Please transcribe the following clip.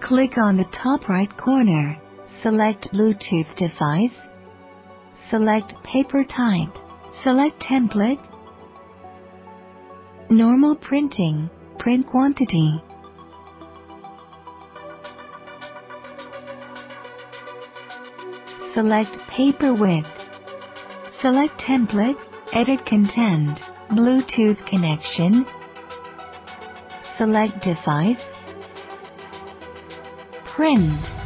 Click on the top right corner. Select Bluetooth device. Select paper type. Select template. Normal printing. Print quantity. Select paper width. Select template. Edit content. Bluetooth connection. Select device. Print.